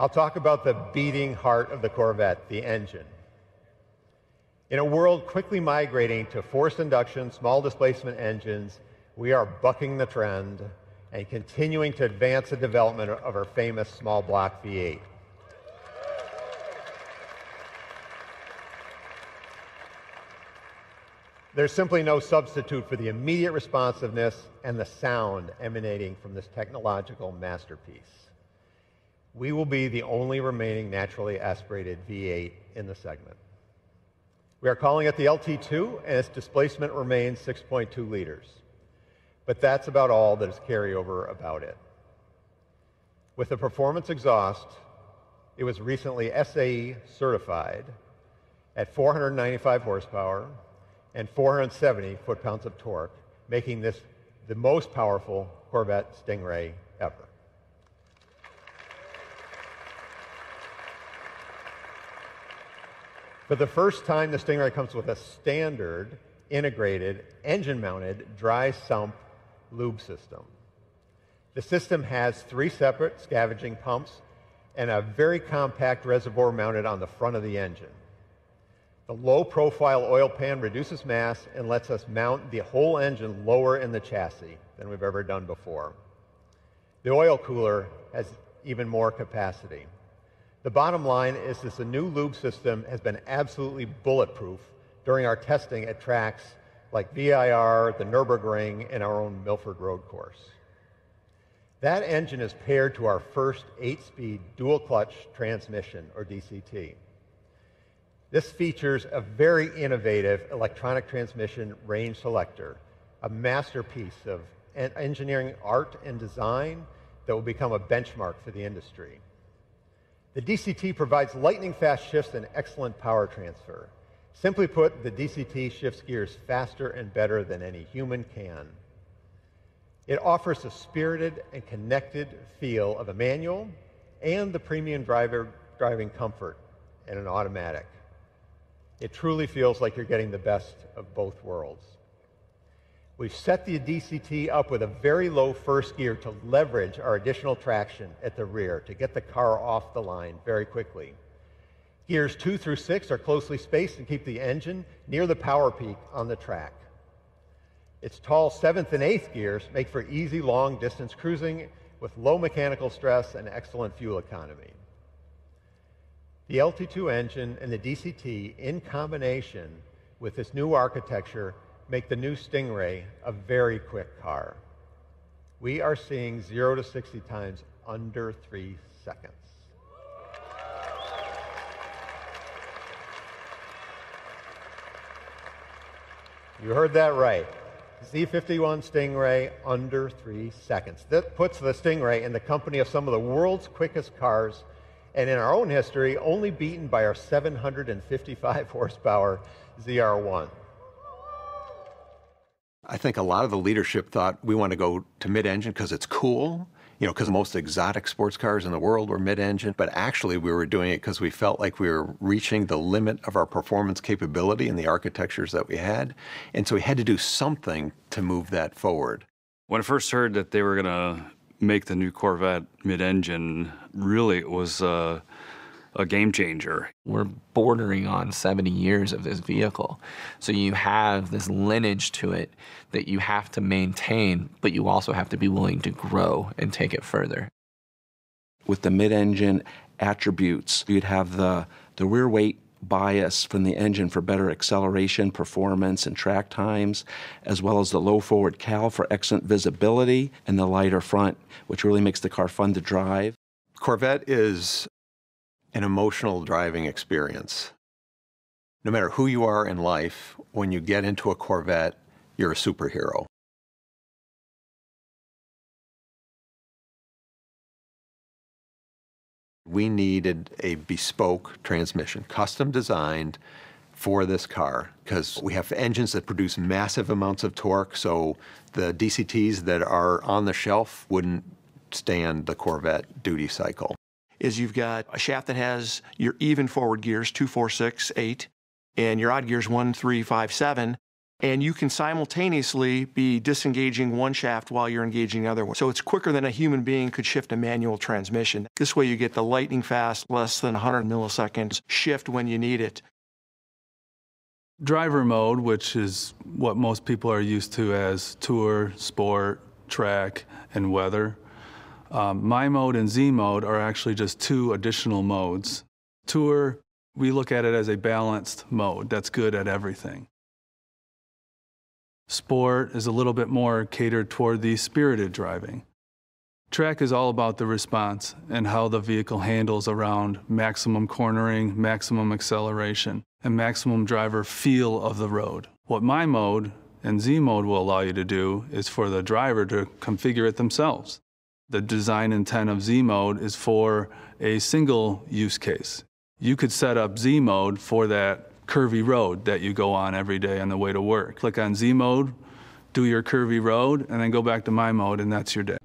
I'll talk about the beating heart of the Corvette, the engine. In a world quickly migrating to forced induction, small displacement engines, we are bucking the trend and continuing to advance the development of our famous small block V8. There's simply no substitute for the immediate responsiveness and the sound emanating from this technological masterpiece. We will be the only remaining naturally aspirated V8 in the segment. We are calling it the LT2, and its displacement remains 6.2 liters. But that's about all that is carryover about it. With the performance exhaust, it was recently SAE certified at 495 horsepower and 470 foot-pounds of torque, making this the most powerful Corvette Stingray ever. For the first time, the Stingray comes with a standard integrated engine-mounted dry sump lube system. The system has three separate scavenging pumps and a very compact reservoir mounted on the front of the engine. The low-profile oil pan reduces mass and lets us mount the whole engine lower in the chassis than we've ever done before. The oil cooler has even more capacity. The bottom line is this the new lube system has been absolutely bulletproof during our testing at tracks like VIR, the Nürburgring, and our own Milford Road Course. That engine is paired to our first eight-speed dual-clutch transmission, or DCT. This features a very innovative electronic transmission range selector, a masterpiece of engineering art and design that will become a benchmark for the industry. The DCT provides lightning-fast shifts and excellent power transfer. Simply put, the DCT shifts gears faster and better than any human can. It offers a spirited and connected feel of a manual and the premium driver driving comfort in an automatic. It truly feels like you're getting the best of both worlds. We've set the DCT up with a very low first gear to leverage our additional traction at the rear to get the car off the line very quickly. Gears two through six are closely spaced and keep the engine near the power peak on the track. Its tall seventh and eighth gears make for easy long distance cruising with low mechanical stress and excellent fuel economy. The LT2 engine and the DCT in combination with this new architecture make the new Stingray a very quick car. We are seeing 0 to 60 times under three seconds. You heard that right. Z51 Stingray under three seconds. That puts the Stingray in the company of some of the world's quickest cars, and in our own history, only beaten by our 755 horsepower ZR1. I think a lot of the leadership thought we want to go to mid-engine because it's cool, you know, because most exotic sports cars in the world were mid-engine. But actually, we were doing it because we felt like we were reaching the limit of our performance capability and the architectures that we had. And so we had to do something to move that forward. When I first heard that they were going to make the new Corvette mid-engine, really it was uh, a game changer. We're bordering on 70 years of this vehicle. So you have this lineage to it that you have to maintain, but you also have to be willing to grow and take it further. With the mid-engine attributes, you'd have the, the rear weight bias from the engine for better acceleration, performance, and track times, as well as the low forward cowl for excellent visibility and the lighter front, which really makes the car fun to drive. Corvette is an emotional driving experience. No matter who you are in life, when you get into a Corvette, you're a superhero. We needed a bespoke transmission, custom designed for this car, because we have engines that produce massive amounts of torque, so the DCTs that are on the shelf wouldn't stand the Corvette duty cycle is you've got a shaft that has your even forward gears, two, four, six, eight, and your odd gears, one, three, five, seven. And you can simultaneously be disengaging one shaft while you're engaging the other one. So it's quicker than a human being could shift a manual transmission. This way you get the lightning fast, less than 100 milliseconds shift when you need it. driver mode, which is what most people are used to as tour, sport, track, and weather. Um, my mode and Z mode are actually just two additional modes. Tour, we look at it as a balanced mode that's good at everything. Sport is a little bit more catered toward the spirited driving. Track is all about the response and how the vehicle handles around maximum cornering, maximum acceleration, and maximum driver feel of the road. What my mode and Z mode will allow you to do is for the driver to configure it themselves. The design intent of Z mode is for a single use case. You could set up Z mode for that curvy road that you go on every day on the way to work. Click on Z mode, do your curvy road, and then go back to my mode, and that's your day.